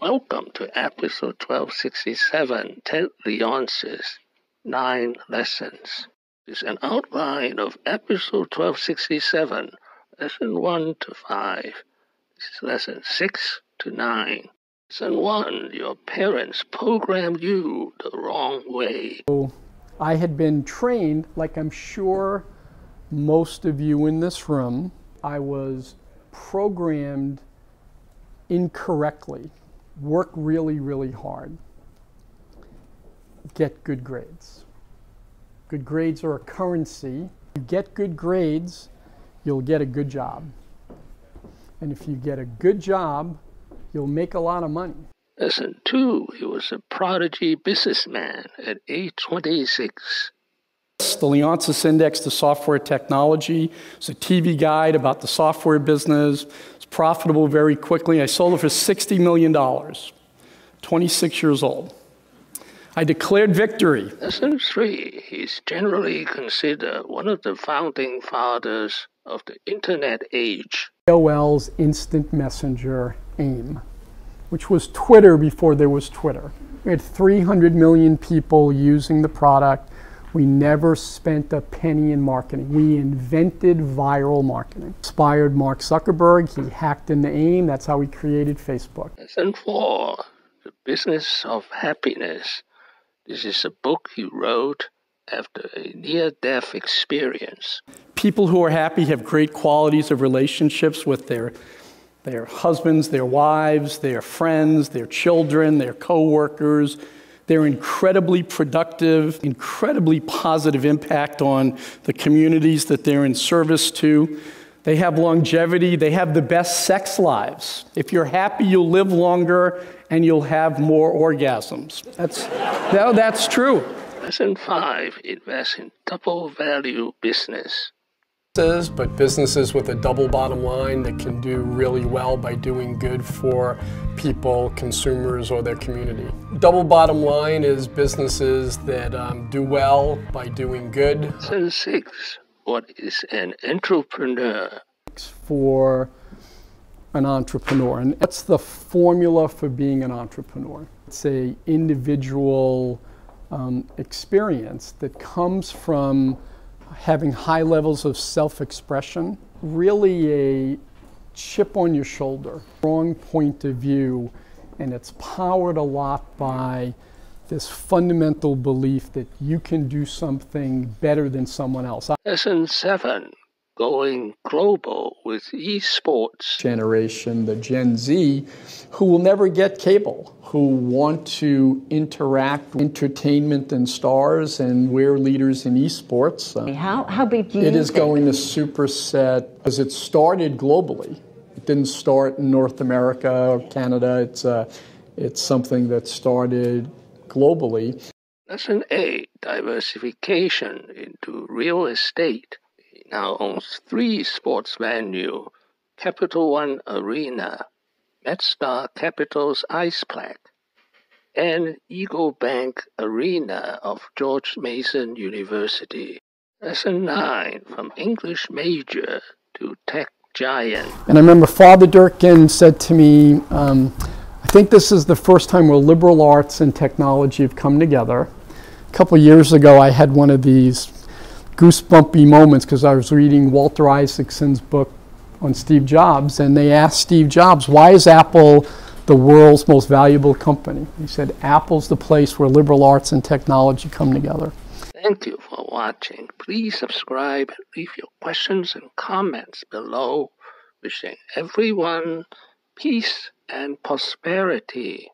Welcome to episode 1267, Ted Leonsis, Nine Lessons. This is an outline of episode 1267, lesson 1 to 5. This is lesson 6 to 9. Lesson 1, your parents programmed you the wrong way. I had been trained, like I'm sure most of you in this room, I was programmed incorrectly. Work really, really hard. Get good grades. Good grades are a currency. You get good grades, you'll get a good job. And if you get a good job, you'll make a lot of money. Lesson 2, he was a prodigy businessman at age 26. The Leonsis Index to Software Technology. It's a TV guide about the software business. Profitable very quickly. I sold it for $60 million, 26 years old. I declared victory. Lesson 3, he's generally considered one of the founding fathers of the internet age. AOL's Instant Messenger AIM, which was Twitter before there was Twitter. We had 300 million people using the product. We never spent a penny in marketing. We invented viral marketing. Inspired Mark Zuckerberg. He hacked into AIM. That's how he created Facebook. Lesson 4, The Business of Happiness. This is a book he wrote after a near death experience. People who are happy have great qualities of relationships with their, their husbands, their wives, their friends, their children, their co workers they're incredibly productive, incredibly positive impact on the communities that they're in service to. They have longevity, they have the best sex lives. If you're happy, you'll live longer and you'll have more orgasms. That's, that, that's true. Lesson five invest in double value business but businesses with a double bottom line that can do really well by doing good for people, consumers, or their community. Double bottom line is businesses that um, do well by doing good. Lesson six, what is an entrepreneur? For an entrepreneur, and that's the formula for being an entrepreneur. It's a individual um, experience that comes from having high levels of self expression, really a chip on your shoulder, strong point of view, and it's powered a lot by this fundamental belief that you can do something better than someone else. Lesson seven going global with esports. Generation, the Gen Z, who will never get cable, who want to interact with entertainment and stars, and we're leaders in esports. How, how big do you It is think? going to superset, as it started globally. It didn't start in North America or Canada. It's, uh, it's something that started globally. Lesson 8 Diversification into real estate He now owns three sports venues Capital One Arena, MedStar Capital's Iceplex, and Eagle Bank Arena of George Mason University. Lesson 9 From English Major to Tech Giant. And I remember Father Durkin said to me, um, I think this is the first time where liberal arts and technology have come together. A couple years ago, I had one of these goosebumpy moments because I was reading Walter Isaacson's book on Steve Jobs, and they asked Steve Jobs, why is Apple the world's most valuable company? He said, Apple's the place where liberal arts and technology come together. Thank you for watching. Please subscribe and leave your questions and comments below. Wishing everyone peace and prosperity.